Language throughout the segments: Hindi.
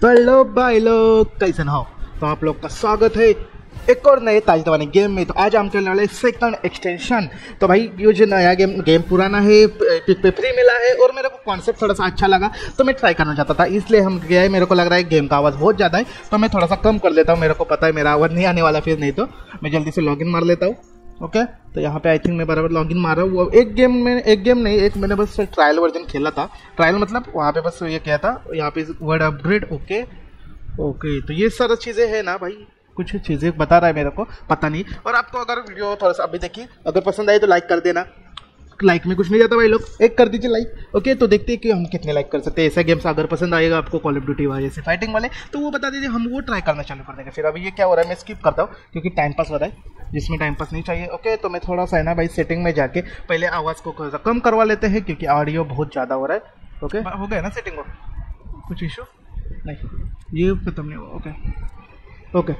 हेलो भाई लोग, कैसे हो? तो आप लोग का स्वागत है एक और नए ताज तवानी गेम में। तो आज हम खेलने वाले सेकंड एक्सटेंशन तो भाई, ये जो नया गेम गेम पुराना है पिक पे फ्री मिला है और मेरे को कॉन्सेप्ट थोड़ा सा अच्छा लगा तो मैं ट्राई करना चाहता था। इसलिए हम गए, मेरे को लग रहा है गेम का आवाज़ बहुत ज़्यादा है तो मैं थोड़ा सा कम कर लेता हूँ। मेरे को पता है मेरा आवाज़ नहीं आने वाला फिर नहीं तो। मैं जल्दी से लॉगिन मार लेता हूँ। ओके तो यहाँ पे आई थिंक मैं बराबर लॉग लॉगिन मारा हुआ एक गेम में, एक गेम नहीं, एक मैंने बस ट्रायल वर्जन खेला था। ट्रायल मतलब वहाँ पे बस ये क्या था, यहाँ पे वर्ड अपग्रेड ओके ओके तो ये सारा चीज़ें हैं ना भाई। कुछ चीज़ें बता रहा है मेरे को, पता नहीं। और आपको अगर वीडियो थोड़ा सा अभी देखिए, अगर पसंद आई तो लाइक कर देना। लाइक में कुछ नहीं जाता भाई लोग। एक कर दीजिए लाइक। ओके तो देखते हैं कि हम कितने लाइक कर सकते हैं। ऐसा गेम्स अगर पसंद आएगा आपको कॉल ऑफ़ ड्यूटी वाले जैसे फाइटिंग वाले। तो वो बता दीजिए हम वो ट्राई करना चालू कर देंगे। फिर अभी ये क्या हो रहा है मैं स्किप करता हूँ क्योंकि टाइम पास हो रहा है जिसमें टाइम पास नहीं चाहिए। ओके तो मैं थोड़ा सा है ना भाई सेटिंग में जाके पहले आवाज़ को कम करवा लेते हैं क्योंकि ऑडियो बहुत ज़्यादा हो रहा है। ओके हो गया ना सेटिंग को? कुछ इशू नहीं ये खत्म नहीं हुआ। ओके ओके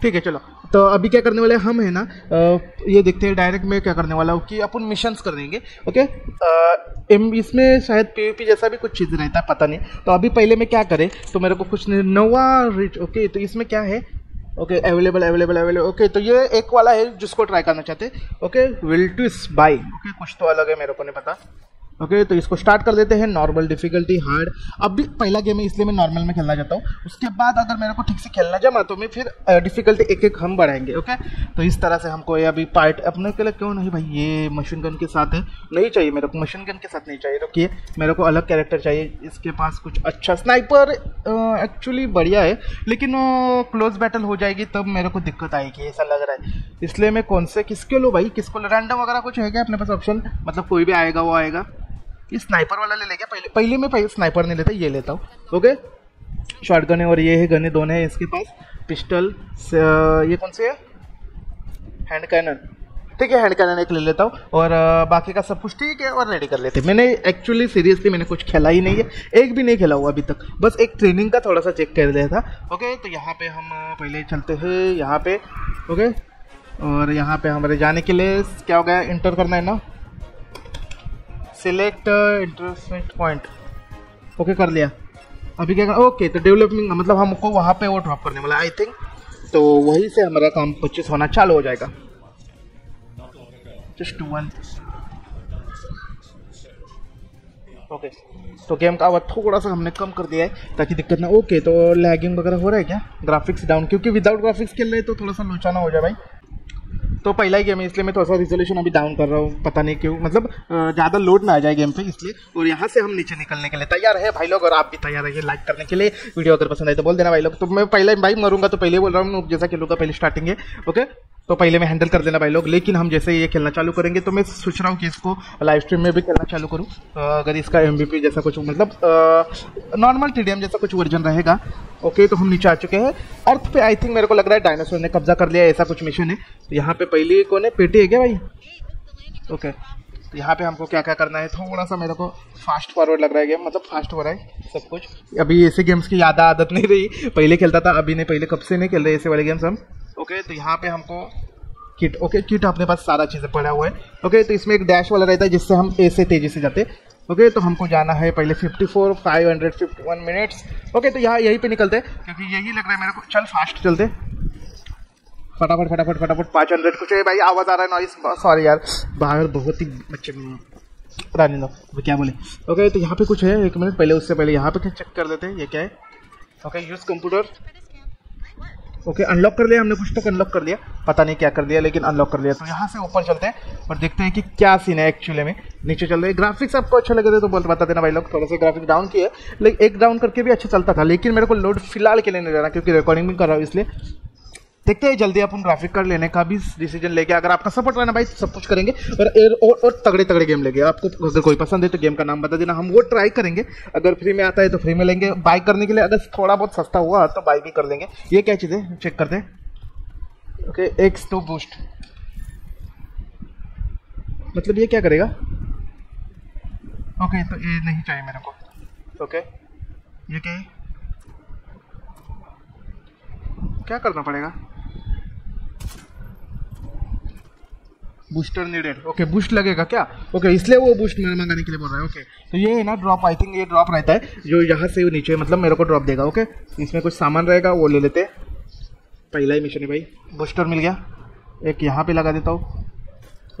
ठीक है चलो। तो अभी क्या करने वाले हम है ना ये देखते हैं डायरेक्ट में क्या करने वाला हूँ कि अपन मिशंस कर देंगे ओके आ, इसमें शायद पीवीपी जैसा भी कुछ चीज़ रहता है पता नहीं। तो अभी पहले मैं क्या करें तो मेरे को कुछ नोवा रिच ओके तो इसमें क्या है? Okay available available available okay तो ये एक वाला है जिसको ट्राई करना चाहते okay will to buy okay कुछ तो अलग है मेरे को नहीं पता। ओके okay, तो इसको स्टार्ट कर देते हैं। नॉर्मल डिफिकल्टी हार्ड अब भी पहला गेम है इसलिए मैं नॉर्मल में खेलना चाहता हूँ। उसके बाद अगर मेरे को ठीक से खेलना जमा तो मैं फिर डिफिकल्टी एक एक हम बढ़ाएँगे ओके okay? तो इस तरह से हमको ये अभी पार्ट अपने के लिए क्यों नहीं भाई ये मशीन गन के साथ है। नहीं चाहिए मेरे को मशीन गन के साथ नहीं चाहिए। रुकिए मेरे को अलग कैरेक्टर चाहिए। इसके पास कुछ अच्छा स्नाइपर एक्चुअली बढ़िया है। लेकिन क्लोज बैटल हो जाएगी तब मेरे को दिक्कत आएगी ऐसा लग रहा है। इसलिए मैं कौन से किसके लो भाई? किसको रैंडम वगैरह कुछ है क्या अपने पास ऑप्शन मतलब कोई भी आएगा वो आएगा। ये स्नाइपर वाला ले लेगा, पहले पहले मैं पहले स्नाइपर नहीं लेता, ये लेता हूँ। ओके शॉर्ट गन है और ये है गने दोनों है इसके पास। पिस्टल ये कौन से है? हैंड कैनन ठीक है हैंड कैनन एक ले लेता हूँ। और बाकी का सब कुछ ठीक है और रेडी कर लेते मैंने एक्चुअली सीरियसली मैंने कुछ खेला ही नहीं है। एक भी नहीं खेला हुआ अभी तक। बस एक ट्रेनिंग का थोड़ा सा चेक कर लिया था। ओके तो यहाँ पे हम पहले चलते हैं। यहाँ पे। ओके और यहाँ पे हमारे जाने के लिए क्या हो गया? इंटर करना है ना? सिलेक्ट इंटरेस्टमेंट पॉइंट ओके कर लिया। अभी क्या करना ओके तो डेवलपमेंट मतलब हमको वहाँ पे वो ड्रॉप करने वाला आई थिंक तो वहीं से हमारा काम पच्चीस होना चालू हो जाएगा। जस्ट वन ओके तो गेम का आवाज़ थोड़ा सा हमने कम कर दिया है, ताकि दिक्कत ना ओके तो लैगिंग वगैरह हो रहा है क्या? ग्राफिक्स डाउन क्योंकि विदाउट ग्राफिक्स खेल रहे तो थोड़ा सा लोचा ना हो जाए भाई। तो पहला ही गेम है, इसलिए मैं थोड़ा सा रिजोल्यूशन अभी डाउन कर रहा हूँ, पता नहीं क्यों। मतलब ज़्यादा लोड ना आ जाए गेम पे, इसलिए। और यहाँ से हम नीचे निकलने के लिए तैयार है, भाई लोग, और आप भी तैयार रहिए लाइक करने के लिए। वीडियो अगर पसंद आए तो बोल देना भाई लोग। तो मैं पहले भाई मरूँगा तो पहले बोल रहा हूँ जैसा खेलूँगा, पहले स्टार्टिंग है ओके तो पहले मैं हैंडल कर देना भाई लोग, लेकिन हम जैसे ये खेलना चालू करेंगे तो मैं सोच रहा हूँ कि इसको लाइव स्ट्रीम में भी खेलना चालू करूँ। अगर इसका एम जैसा कुछ मतलब नॉर्मल टीडीएम जैसा कुछ वर्जन रहेगा। ओके तो हम नीचे आ चुके हैं। अर्थ पे आई थिंक मेरे को लग रहा है डायनासोर ने कब्जा कर लिया, ऐसा कुछ मिशन है। तो यहाँ पे पहले कौन है? पेटी है क्या भाई? ओके तो यहाँ पे हमको क्या क्या करना है? थोड़ा सा मेरे को फास्ट फॉरवर्ड लग रहा है गेम मतलब फास्ट हो रहा है सब कुछ। अभी ऐसे गेम्स की ज़्यादा आदत नहीं रही। पहले खेलता था, अभी नहीं, पहले कब से नहीं खेल रहे ऐसे वाले गेम्स हम? ओके तो यहाँ पे हमको किट ओके किट अपने पास सारा चीज़ें पड़ा हुआ है। ओके तो इसमें एक डैश वाला रहता है जिससे हम ऐसे तेज़ी से जाते ओके तो हमको जाना है पहले 54 551 मिनट्स ओके तो यहाँ यहीं पे निकलते हैं, क्योंकि यही लग रहा है मेरे को। चल फास्ट चलते फटाफट फटाफट फटाफट। पाँच हंड्रेड कुछ है भाई, आवाज़ आ रहा है नॉइस सॉरी यार, बाहर बहुत ही बच्चे रानी लो क्या बोले? ओके तो यहाँ पे कुछ है, एक मिनट पहले उससे पहले यहाँ पे चेक कर लेते हैं, ये क्या है? Okay use computer okay unlock कर लिया, हमने कुछ तक अनलॉक कर लिया। पता नहीं क्या कर दिया लेकिन अनलॉक कर लिया। तो यहाँ से ऊपर चलते हैं और देखते हैं कि क्या सीन है एक्चुअली में। नीचे चल रहे ग्राफिक्स आपको अच्छा लगे थे तो बोलते बता देना भाई लोग, थोड़ा सा ग्राफिक डाउन किए। लेकिन एक डाउन करके भी अच्छा चलता था, लेकिन मेरे को लोड फ़िलहाल के लिए नहीं रहना क्योंकि रिकॉर्डिंग भी कर रहा हूँ इसलिए। देखते हैं जल्दी अपन ग्राफिक कार्ड लेने का भी डिसीज़न लेके अगर आपका सपोर्ट रहना भाई सब कुछ करेंगे। और और, और तगड़े तगड़े गेम लेंगे आपको अगर कोई पसंद है तो गेम का नाम बता देना हम वो ट्राई करेंगे। अगर फ्री में आता है तो फ्री में लेंगे। बाई करने के लिए अगर थोड़ा बहुत सस्ता हुआ तो बाई भी कर लेंगे। ये क्या चीज़ है? चेक करते हैं। ओके एक्स टू बूस्ट मतलब ये क्या करेगा? ओके तो ये नहीं चाहिए मेरे को। ओके ये क्या है? क्या करना पड़ेगा? बूस्टर नीडेड ओके बूस्ट लगेगा क्या? ओके इसलिए वो बूस्ट मंगाने के लिए बोल रहा है। ओके तो ये है ना ड्रॉप आई थिंक ये ड्रॉप रहता है। जो यहाँ से नीचे मतलब मेरे को ड्रॉप देगा ओके इसमें कुछ सामान रहेगा, वो ले लेते। पहला ही मिशन है भाई। बूस्टर मिल गया। एक यहाँ पे लगा देता हूँ।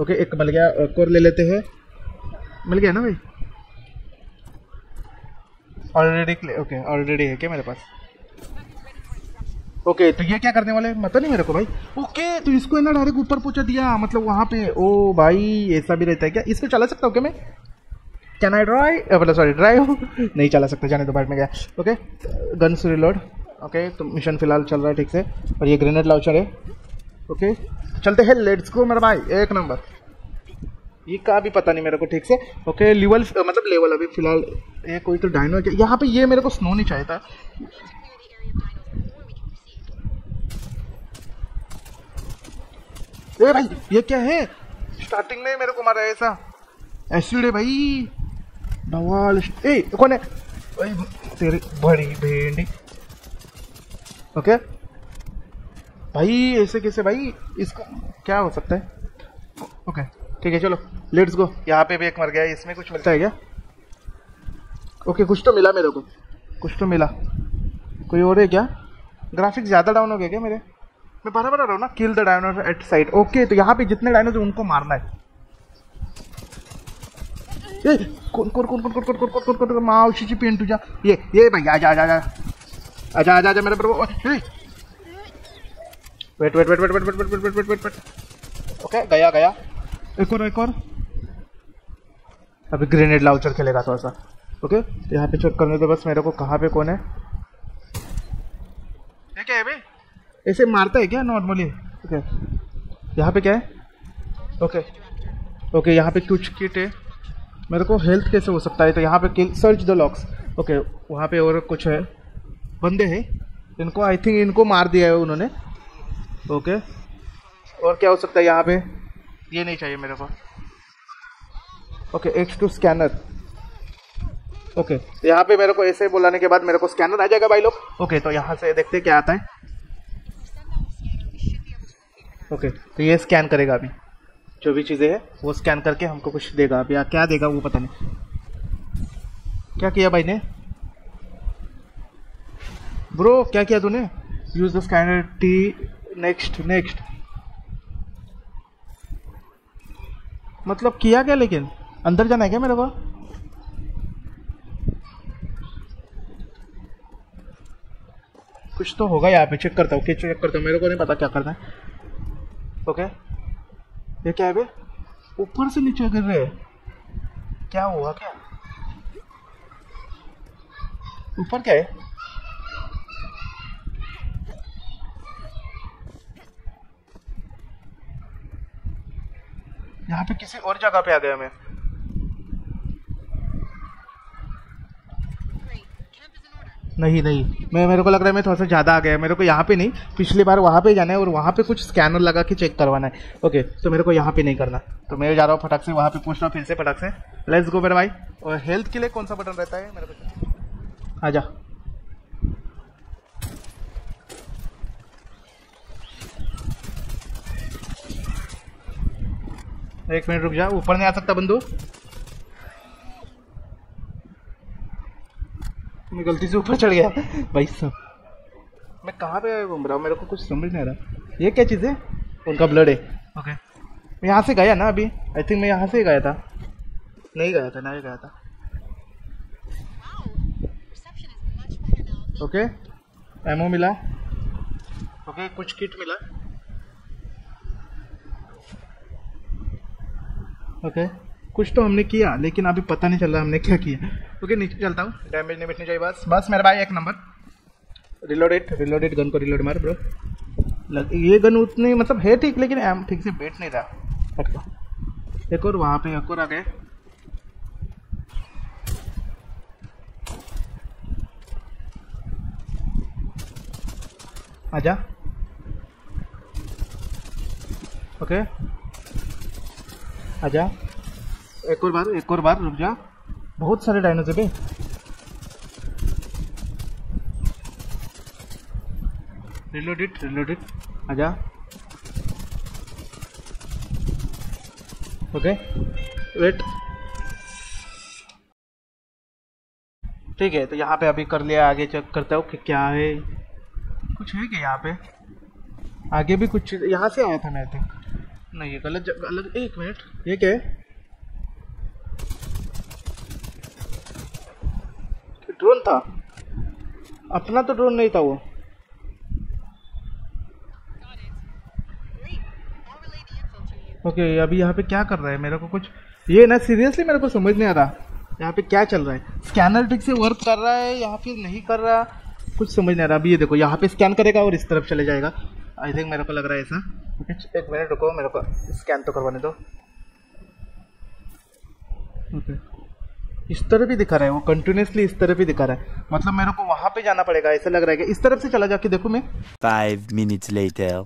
ओके एक मिल गया, एक और ले लेते हैं। मिल गया ना भाई? ऑलरेडी ओके ऑलरेडी है क्या मेरे पास? ओके तो ये क्या करने वाले? पता नहीं मेरे को भाई। ओके तो इसको ना डायरेक्ट ऊपर पहुँचा दिया मतलब वहाँ पे, ओ भाई ऐसा भी रहता है क्या? इसको चला सकता हूँ क्या मैं? कैन आई ड्राई मतलब सॉरी ड्राइव नहीं चला सकता, जाने तो बैठ में गया। ओके गन्स रिलोड ओके तो मिशन फ़िलहाल चल रहा है ठीक से, और ये ग्रेनेड लाउचर है। ओके चलते हैं लेट्स गो मेरा भाई, एक नंबर। ये का भी पता नहीं मेरे को ठीक से। ओके लेवल मतलब लेवल अभी फ़िलहाल, ये कोई तो डायनो यहाँ पे ये मेरे को स्नो नहीं चाहिए था। ए भाई ये क्या है? स्टार्टिंग में मेरे को मारा है ऐसा। एसिड है भाई। बवाल ए कौन है? भाई तेरी बड़ी भेंडी। ओके। भाई ऐसे कैसे भाई? इसको क्या हो सकता है? ओके ठीक है चलो लेट्स गो यहाँ पे भी एक मर गया इसमें कुछ मिलता है क्या? ओके कुछ तो मिला मेरे को। कुछ तो मिला। कोई और है क्या? ग्राफिक्स ज़्यादा डाउन हो गया क्या मेरे? मैं बराबर रहा हूँ ना kill the dino at side okay तो यहाँ पे जितने डायनो थे उनको मारना है ए कौन कौन कौन कौन कौन कौन कौन कौन कौन कौन माँ मावशीची पेन तुझ्या ये ये भाई आजा आजा आजा आजा आजा आजा मेरे बरोबर wait wait wait wait wait wait wait wait wait wait wait okay गया गया एक और एक और अभी ग्रेनेड लाउचर खेलेगा थोड़ा सा ओके यहाँ पे चेक करने दो बस मेरे को कहाँ पे कौन है क्या है भाई ऐसे मारता है क्या नॉर्मली ओके यहाँ पे क्या है? ओके ओके यहाँ पे कुछ किट है। मेरे को हेल्थ कैसे हो सकता है? तो यहाँ पे सर्च द लॉक्स ओके वहाँ पे और कुछ है। बंदे हैं। इनको आई थिंक इनको मार दिया है उन्होंने। ओके और क्या हो सकता है यहाँ पे? ये नहीं चाहिए मेरे को। Okay X two scanner okay यहाँ पे मेरे को ऐसे बुलाने के बाद मेरे को स्कैनर आ जाएगा भाई लोग। ओके तो यहाँ से देखते क्या आता है। ओके तो ये स्कैन करेगा अभी। जो भी चीज़ें है। वो स्कैन करके हमको कुछ देगा अभी। क्या देगा वो पता नहीं। क्या किया भाई ने? ब्रो क्या किया तूने? Use the scanner T next next मतलब किया क्या लेकिन? अंदर जाना है क्या मेरे को कुछ तो होगा यहाँ पे। चेक करता हूँ चेक करता हूँ। मेरे को नहीं पता क्या करना है। ओके? ये क्या है बे? ऊपर से नीचे गिर रहे क्या हुआ क्या? ऊपर क्या है? यहाँ पे किसी और जगह पे आ गया मैं। नहीं नहीं। मैं, मेरे को लग रहा है मैं थोड़ा सा ज़्यादा आ गया मेरे को यहाँ पे नहीं, पिछली बार वहाँ पे जाना है और वहाँ पे कुछ स्कैनर लगा के चेक करवाना है। ओके तो मेरे को यहाँ पे नहीं करना। तो मैं जा रहा हूँ फटक से, वहाँ पे पूछ रहा हूँ फिर से फटक से। लेट्स गो मेरे भाई। और हेल्थ के लिए कौन सा बटन रहता है, मेरे को आ जा। एक मिनट रुक जा, ऊपर नहीं आ सकता बंदू। मैं गलती से ऊपर चढ़ गया। भाई साहब। मैं कहाँ पे घूम रहा हूँ? मेरे को कुछ समझ नहीं आ रहा। ये क्या चीज़ है? उनका ब्लड है। ओके मैं यहाँ से गया ना अभी। आई थिंक मैं यहाँ से ही गया था। नहीं गया था नहीं गया था। ओके एमओ मिला। ओके okay, कुछ किट मिला। ओके okay, कुछ तो हमने किया लेकिन अभी पता नहीं चल रहा हमने क्या किया। ओके नीचे चलता हूँ। डैमेज नहीं बैठनी चाहिए बस। बस मेरा भाई एक नंबर। रिलोडेड रिलोडेड गन को रिलोड मार ब्रो ये गन उतनी मतलब है ठीक लेकिन एम ठीक से बैठ नहीं रहा। एक और वहाँ पे एक और आ गए आजा ओके आजा एक और बार एक और बार रुक जा। बहुत सारे डायनोसर पे रिलोड इट रिलोड इट आजा। ओके वेट ठीक है तो यहाँ पे अभी कर लिया, आगे चेक करता हूँ कि क्या है। कुछ है क्या यहाँ पे? आगे भी कुछ, यहाँ से आया था मैं थिंक नहीं, ये गलत अलग एक मिनट। ये क्या है? ड्रोन था। अपना तो ड्रोन नहीं था वो। ओके okay, अभी यहाँ पे क्या कर रहा है? मेरे को कुछ ये ना सीरियसली मेरे को समझ नहीं आ रहा। यहाँ पे क्या चल रहा है? स्कैनर ठीक से वर्क कर रहा है या फिर नहीं कर रहा? कुछ समझ नहीं आ रहा। अभी ये देखो यहाँ पे स्कैन करेगा और इस तरफ़ चले जाएगा। आई थिंक मेरे को लग रहा है ऐसा। एक मिनट रुको मेरे को स्कैन तो करवाने दो। ओके। इस तरफ़ भी दिखा रहा है वो कंटिन्यूसली इस तरफ़ भी दिखा रहा है। मतलब मेरे को वहाँ पे जाना पड़ेगा ऐसा लग रहा है कि इस तरफ़ से चला जाके देखो मैं। फाइव मिनट्स लेटर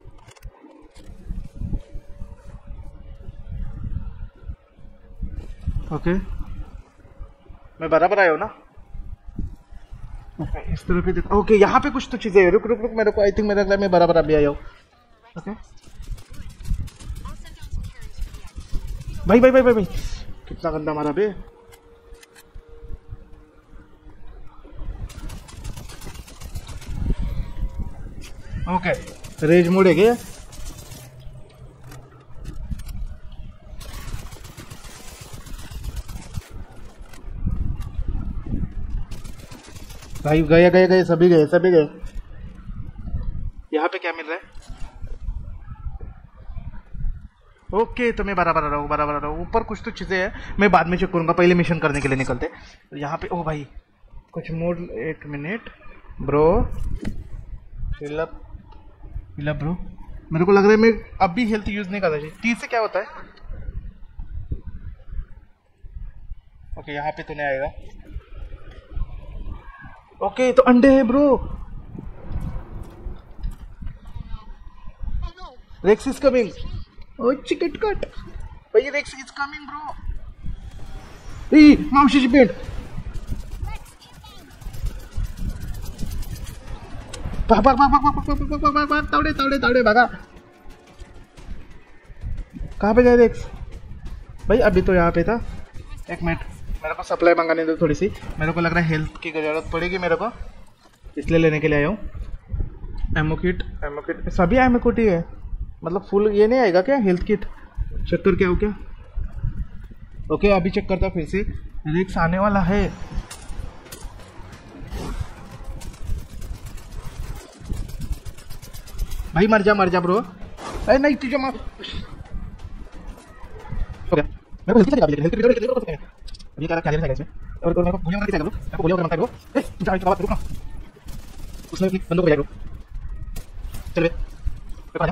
ओके मैं बराबर आया हूँ ना? ओके इस तरफ़ ही देखो ओके यहाँ पे कुछ तो चीज़ें रुक रुक रुक मेरे को आई थिंक मेरे मैं बराबर अभी आया हूँ। ओके भाई भाई भाई भाई भाई। कितना गंदा मारा बे मोड है क्या? भाई, गए गए गए, सभी गए सभी गए। यहाँ पे क्या मिल रहा है? ओके तो मैं बराबर आ रहा हूँ, बराबर आ रहा हूँ। ऊपर कुछ तो चीज़ें हैं, मैं बाद में चेक करूँगा, पहले मिशन करने के लिए निकलते। यहाँ पे, ओ भाई, कुछ मोड, एक minute. Bro fill up fill up bro मेरे को लग रहा है मैं अब भी हेल्थ यूज़ नहीं करना चाहिए टी से क्या होता है? ओके okay, यहाँ पे तो नहीं आएगा। ओके okay, तो अंडे है ब्रो रेक्स इज़ कमिंग ओ चिकट कट भाई रेक्स इज़ कमिंग ब्रो ई मावशीची पेंट भाग भाग भाग भाग भाग। भाग भाग भाग भाग तावड़े तावड़े तावड़े भागा कहाँ पे गए रेक्स भाई, अभी तो यहाँ पे था। एक मिनट। मेरे को सप्लाई मंगाने दो थोड़ी सी। मेरे को लग रहा है हेल्थ की ज़रूरत पड़ेगी मेरे को। इसलिए लेने के लिए आया हूँ। एमओ किट एमओ किट सभी एमओ किट ही है। मतलब फुल ये नहीं आएगा क्या? हेल्थ किट चेक करके आओ क्या? ओके अभी चेक करता फिर से। रिक्स आने वाला है। भाई मर जा मर जा ब्रो अरे नहीं तुझे मार मेरे को health kit health kit health kit ये क्या क्या जाएगा इसमें और मेरे को गोलियाँ मार के जाएगा मेरे को गोलियाँ मारता है वो ए जा बात रुको उसने अपनी बंदूक बजाई चल बे देखो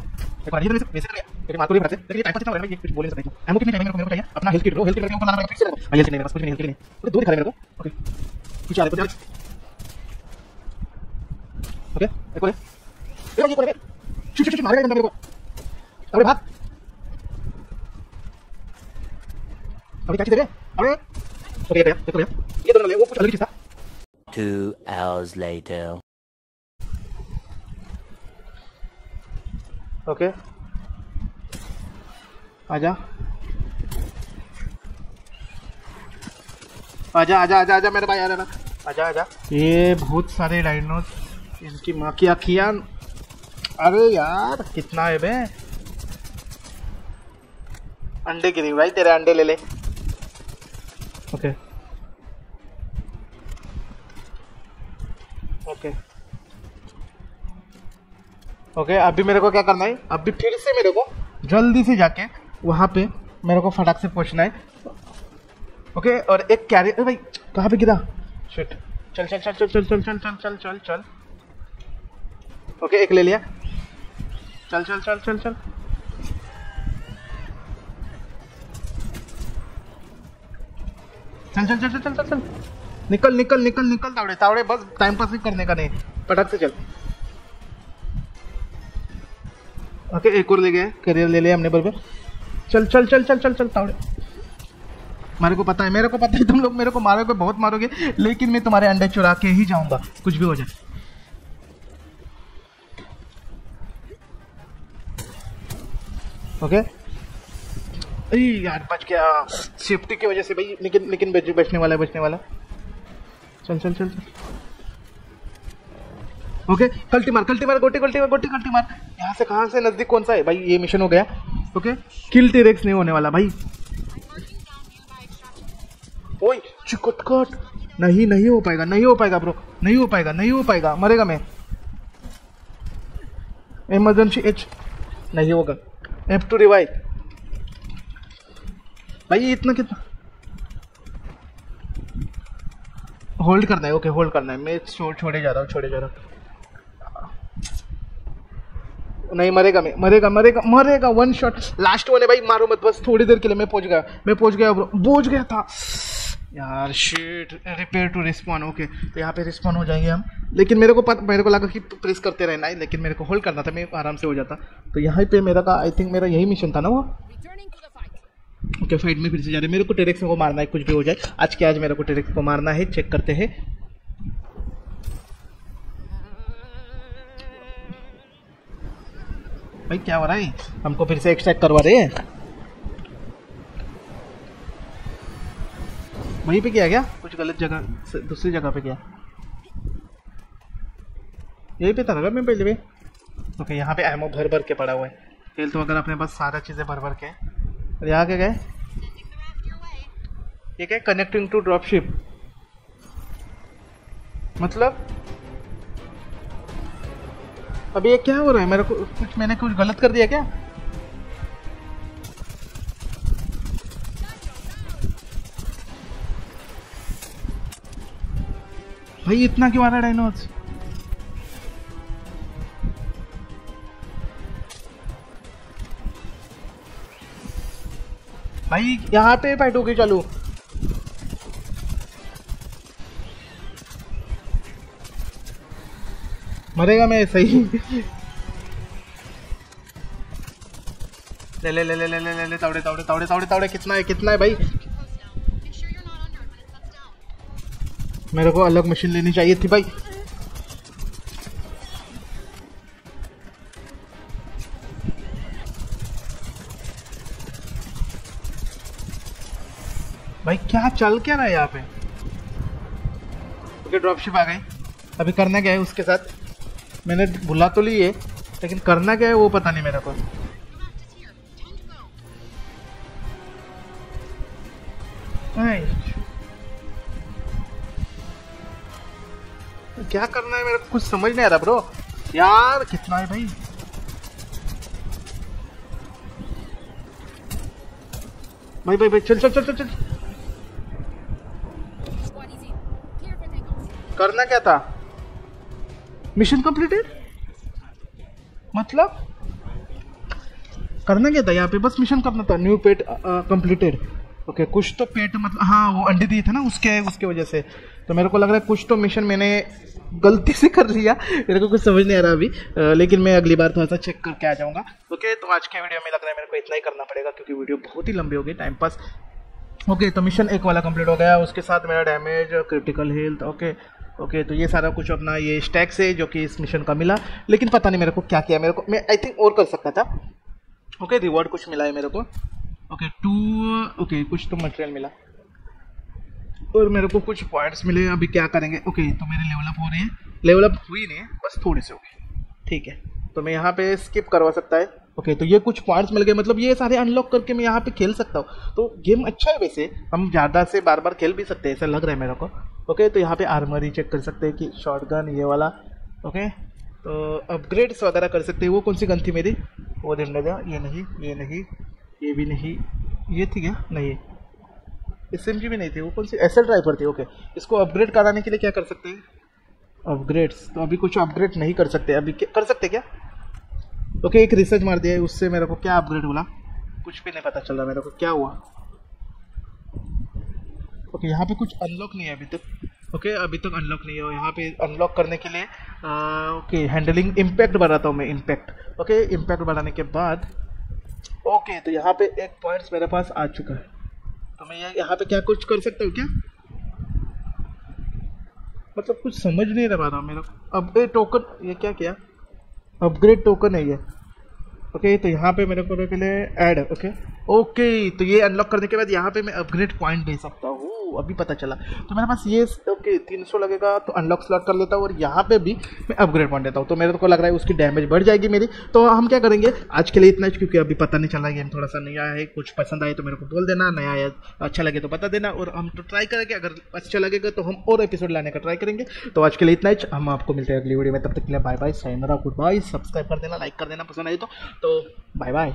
देखो वैसे कर लिया क्योंकि मार को नहीं मारते लेकिन टाइम पास कितना हो रहा है ये कुछ बोल नहीं सकता एमओ कितनी टाइम मेरे को चाहिए अपना हेल्थ किट रो हेल्थ किट लाना पड़ेगा फिर से भाई हेल्थ नहीं मेरे पास कुछ नहीं हेल्थ नहीं दिखा मेरे को ओके आ रहे ओके एक और ये ये मेरे को भाग अभी क्या चीज़ भैया ये दोनों ले वो कुछ अलग चीज़ था Two hours later. ओके आजा आजा आजा आजा आजा मेरे भाई आ रहा आजा आजा ये बहुत सारे डायनोस इनकी माँ की अरे यार। कितना है बे? अंडे गिरी भाई तेरे अंडे ले ले। ओके। ओके। ओके अभी मेरे को क्या करना है? अभी फिर से मेरे को जल्दी से जाके वहाँ पे मेरे को फटाक से पहुँचना है। ओके और एक कैरी अरे भाई कहाँ पे गिरा? शिट चल चल चल चल चल चल चल चल चल चल चल। ओके एक ले लिया। चल चल चल चल चल चल चल चल चल चल चल निकल निकल निकल निकल तावड़े तावड़े बस टाइम पास ही करने का नहीं पटक से चल ओके एक और ले गए करियर ले लिया हमने बरबर चल चल चल चल चल चल तावड़े मेरे को पता है मेरे को पता है तुम लोग मेरे को मारोगे बहुत मारोगे लेकिन मैं तुम्हारे अंडे चुरा के ही जाऊँगा कुछ भी हो जाए ओके? यार, बच गया। सेफ्टी की वजह से भाई लेकिन लेकिन बच- बचने वाला है, बचने वाला। चल चल चल चल। ओके, कल्टी मार कल्टी मार, गोटी, कल्टी मार, गोटी, कल्टी मार। यहाँ से कहाँ से नज़दीक कौन सा है? भाई, ये मिशन हो गया। ओके? किल टीरेक्स नहीं होने वाला, भाई। ओए, चिकटकट। नहीं नहीं हो पाएगा, नहीं हो पाएगा ब्रो नहीं हो पाएगा, नहीं हो पाएगा। मरेगा मैं। इमरजेंसी एच नहीं होगा। एफ़ टू रिवाइव भाई। ये इतना कितना? होल्ड करना है ओके होल्ड करना है। मैं छोड़, छोड़े जा रहा हूँ, छोड़े जा रहा हूँ। नहीं, मरेगा मैं, मरेगा मरेगा मरेगा वन शॉट लास्ट वन है भाई, मारो मत, बस थोड़ी देर के लिए मैं पहुँच गया, मैं पहुँच गया पहुँच गया था। यार shit repair to respawn okay तो यहाँ पे रिस्पॉन हो जाएँगे हम। लेकिन मेरे को पत, मेरे को लगा कि प्रेस करते रहना है लेकिन मेरे को होल्ड करना था मैं आराम से हो जाता। तो यहाँ पे मेरा का आई थिंक मेरा यही मिशन था ना वो. ओके फाइट में फिर से जा रहे मेरे को टेरेक्स को मारना है कुछ भी हो जाए। आज के आज मेरे को टेरेक्स को मारना है चेक करते हैं। भाई क्या हो रहा है? हमको फिर से एक्सट्रैक्ट करवा रहे हैं। वहीं पे किया क्या? कुछ गलत जगह दूसरी जगह पे किया। यही पे था मैं पहले भी ओके यहाँ पे एमओ भर भर के पड़ा हुआ है। तेल तो अगर अपने पास सारा चीज़ें भर भर के और यहाँ क्या गए. ये क्या कनेक्टिंग टू ड्रॉप शिप मतलब? अभी ये क्या हो रहा है? मेरे को कुछ, मैंने कुछ गलत कर दिया क्या? भाई, इतना क्यों आ रहा है डायनोज? भाई, यहाँ पे फाइट होगी चलो। मरेगा मैं, सही। ले ले ले ले ले ले ले तावड़े तावड़े तावड़े तावड़े तावड़े कितना है कितना है भाई? मेरे को अलग मशीन लेनी चाहिए थी भाई। भाई, क्या चल क्या रहा है यहाँ पे? ओके ड्रॉपशिप आ गई। अभी करना क्या है उसके साथ? मैंने बुला तो ली है, लेकिन करना क्या है वो पता नहीं मेरे को। क्या करना है मेरे कुछ समझ नहीं आ रहा ब्रो यार, कितना है भाई? भाई भाई भाई, चल चल चल चल चल. करना क्या था? मिशन कंप्लीटेड मतलब? करना क्या था? यहाँ पे बस मिशन करना था। न्यू पेट कंप्लीटेड ओके कुछ तो पेट मतलब हाँ वो अंडे दिए थे ना, उसके उसके वजह से। तो मेरे को लग रहा है कुछ तो मिशन मैंने गलती से कर लिया। मेरे को कुछ समझ नहीं आ रहा अभी। लेकिन मैं अगली बार थोड़ा सा चेक करके आ जाऊँगा। ओके तो आज के वीडियो में लग रहा है मेरे को इतना ही करना पड़ेगा क्योंकि वीडियो बहुत ही लंबी होगी टाइम पास ओके तो मिशन एक वाला कंप्लीट हो गया। उसके साथ मेरा damage critical health okay okay okay, तो ये सारा कुछ अपना ये स्टैक्स है जो कि इस मिशन का मिला। लेकिन पता नहीं मेरे को क्या किया। मेरे को मैं आई थिंक और कर सकता था। ओके okay, रिवॉर्ड कुछ मिला है मेरे को। ओके टू ओके कुछ तो मटेरियल मिला। और मेरे को कुछ पॉइंट्स मिले, अभी क्या करेंगे? ओके तो मेरी लेवल अप हो रही है। लेवल अप हुई नहीं बस थोड़ी सी हो गई। ठीक है तो मैं यहाँ पे स्किप करवा सकता है। ओके तो ये कुछ पॉइंट्स मिल गए मतलब ये सारे अनलॉक करके मैं यहाँ पे खेल सकता हूँ। तो गेम अच्छा है वैसे, हम ज़्यादा से बार बार खेल भी सकते हैं, ऐसा लग रहा है मेरे को। ओके तो यहाँ पे आर्मरी चेक कर सकते हैं कि शॉर्ट ये वाला। ओके तो अपग्रेड्स वगैरह कर सकते हैं, वो कौन सी गन थी मेरी? वो देखने दो ये नहीं ये नहीं, ये भी नहीं। ये थी क्या नहीं एस एम जी भी नहीं थी वो कौन सी? एस एल ड्राइवर थी ओके इसको अपग्रेड कराने के लिए क्या कर सकते हैं? अपग्रेड्स तो अभी कुछ अपग्रेड नहीं कर सकते अभी कर सकते क्या? ओके एक रिसर्च मार दिया उससे मेरे को क्या अपग्रेड बोला कुछ भी नहीं पता चल रहा मेरे को क्या हुआ? ओके यहाँ पे कुछ अनलॉक नहीं है अभी तक. ओके अभी तक अनलॉक नहीं है यहाँ पे अनलॉक करने के लिए ओके हैंडलिंग इम्पैक्ट बढ़ाता हूँ मैं इम्पैक्ट ओके इम्पैक्ट बढ़ाने के बाद ओके तो यहाँ पे एक पॉइंट्स मेरे पास आ चुका है. तो मैं यहाँ पे क्या कुछ कर सकता हूँ क्या? मतलब कुछ समझ नहीं रहा रहा मेरा अपग्रेड टोकन ये क्या किया? अपग्रेड टोकन है ये। ओके तो यहाँ पे मेरे को के लिए ऐड ओके ओके तो ये अनलॉक करने के बाद यहाँ पे मैं अपग्रेड पॉइंट दे सकता हूँ। अभी पता चला। तो मेरे पास ये ओके तीन सौ लगेगा तो अनलॉक स्लॉट कर लेता हूँ और यहाँ पे भी मैं अपग्रेड पॉइंट देता हूँ। तो मेरे को लग रहा है उसकी डैमेज बढ़ जाएगी मेरी। तो हम क्या करेंगे? आज के लिए इतना क्योंकि अभी पता नहीं चला गेम थोड़ा सा नया है, कुछ पसंद आए तो मेरे को बोल देना, नया आया अच्छा लगे तो बता देना। और हम तो ट्राई करेंगे, अगर अच्छा लगेगा तो हम और एपिसोड लाने का ट्राई करेंगे। तो आज के लिए इतना ही, हम आपको मिलते हैं अगली वीडियो में। तब तक के लिए बाय बाय साइनरा गुड बाय सब्सक्राइब कर देना लाइक कर देना, पसंद आए तो। तो बाय बाय